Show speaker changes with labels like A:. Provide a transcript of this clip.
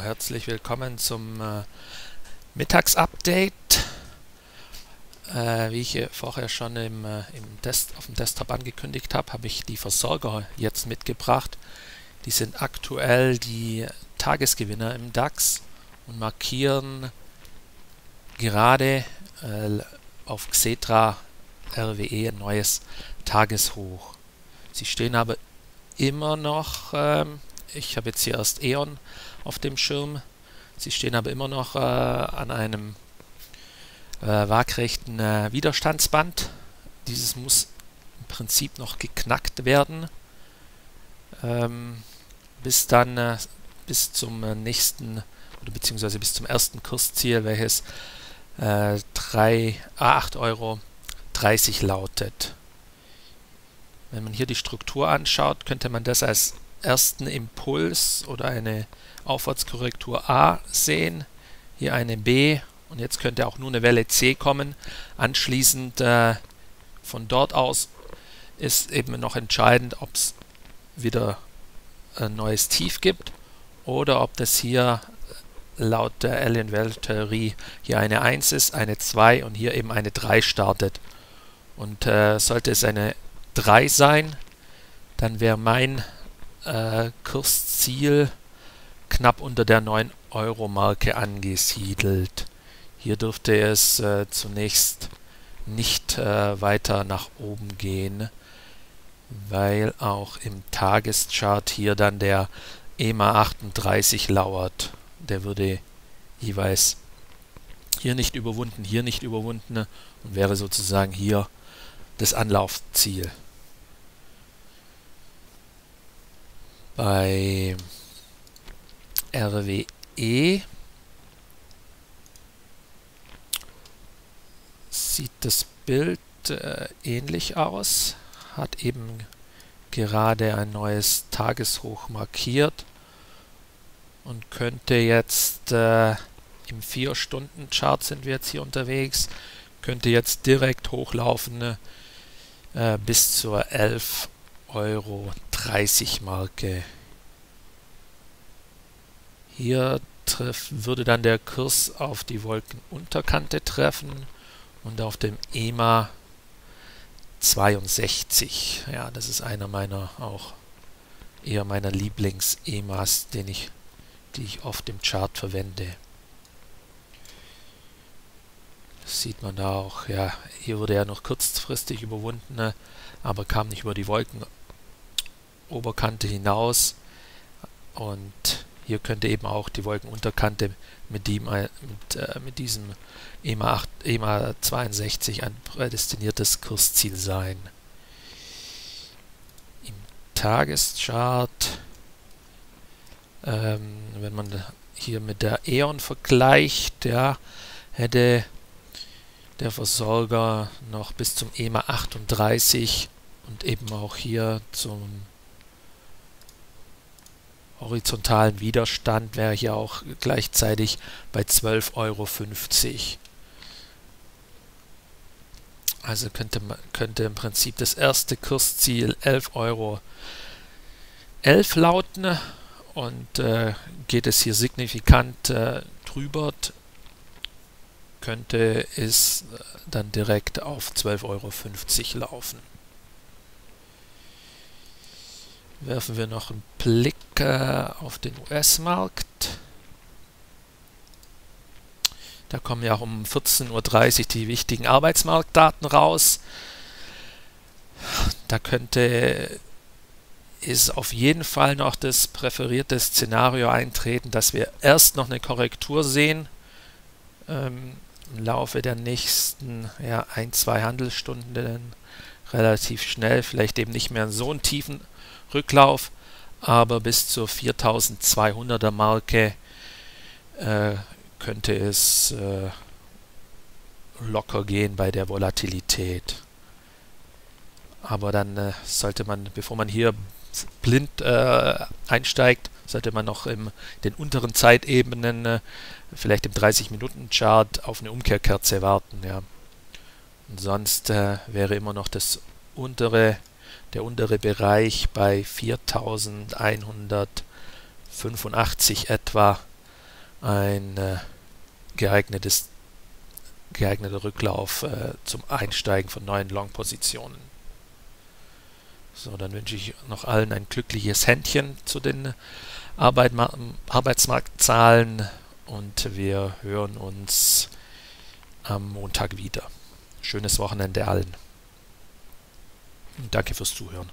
A: Herzlich willkommen zum äh, Mittagsupdate. Äh, wie ich vorher schon im, äh, im Test, auf dem Desktop angekündigt habe, habe ich die Versorger jetzt mitgebracht. Die sind aktuell die Tagesgewinner im DAX und markieren gerade äh, auf Xetra RWE ein neues Tageshoch. Sie stehen aber immer noch ähm, ich habe jetzt hier erst E.ON auf dem Schirm. Sie stehen aber immer noch äh, an einem äh, waagrechten äh, Widerstandsband. Dieses muss im Prinzip noch geknackt werden, ähm, bis dann äh, bis zum äh, nächsten oder beziehungsweise bis zum ersten Kursziel, welches äh, 3, 8 Euro 30 lautet. Wenn man hier die Struktur anschaut, könnte man das als ersten Impuls oder eine Aufwärtskorrektur A sehen, hier eine B und jetzt könnte auch nur eine Welle C kommen. Anschließend äh, von dort aus ist eben noch entscheidend, ob es wieder ein neues Tief gibt oder ob das hier laut der Alien Welt Theorie hier eine 1 ist, eine 2 und hier eben eine 3 startet. Und äh, sollte es eine 3 sein, dann wäre mein äh, Kursziel knapp unter der 9-Euro-Marke angesiedelt. Hier dürfte es äh, zunächst nicht äh, weiter nach oben gehen, weil auch im Tageschart hier dann der EMA 38 lauert. Der würde jeweils hier nicht überwunden, hier nicht überwunden und wäre sozusagen hier das Anlaufziel. Bei RWE sieht das Bild äh, ähnlich aus, hat eben gerade ein neues Tageshoch markiert und könnte jetzt äh, im 4-Stunden-Chart sind wir jetzt hier unterwegs, könnte jetzt direkt hochlaufen äh, bis zur 11 Euro 30 Marke. Hier würde dann der Kurs auf die Wolkenunterkante treffen und auf dem EMA 62. Ja, das ist einer meiner auch eher meiner Lieblings-EMAs, den ich, die ich oft im Chart verwende. Das sieht man da auch. Ja, hier wurde er noch kurzfristig überwunden, aber kam nicht über die Wolken Oberkante hinaus und hier könnte eben auch die Wolkenunterkante mit, dem, mit, äh, mit diesem EMA, 8, EMA 62 ein prädestiniertes Kursziel sein. Im Tageschart, ähm, wenn man hier mit der E.ON vergleicht, ja, hätte der Versorger noch bis zum EMA 38 und eben auch hier zum horizontalen Widerstand wäre hier auch gleichzeitig bei 12,50 Euro. Also könnte, könnte im Prinzip das erste Kursziel 11,11 Euro 11 lauten und äh, geht es hier signifikant äh, drüber, könnte es äh, dann direkt auf 12,50 Euro laufen werfen wir noch einen Blick äh, auf den US-Markt. Da kommen ja auch um 14.30 Uhr die wichtigen Arbeitsmarktdaten raus. Da könnte ist auf jeden Fall noch das präferierte Szenario eintreten, dass wir erst noch eine Korrektur sehen ähm, im Laufe der nächsten ja, ein, zwei Handelsstunden relativ schnell, vielleicht eben nicht mehr so einen tiefen Rücklauf, aber bis zur 4200er Marke äh, könnte es äh, locker gehen bei der Volatilität. Aber dann äh, sollte man, bevor man hier blind äh, einsteigt, sollte man noch in den unteren Zeitebenen, äh, vielleicht im 30-Minuten-Chart, auf eine Umkehrkerze warten. Ja. Und sonst äh, wäre immer noch das untere der untere Bereich bei 4185 etwa ein äh, geeignetes, geeigneter Rücklauf äh, zum Einsteigen von neuen Long-Positionen. So, dann wünsche ich noch allen ein glückliches Händchen zu den Arbeitma Arbeitsmarktzahlen und wir hören uns am Montag wieder. Schönes Wochenende allen. Danke fürs Zuhören.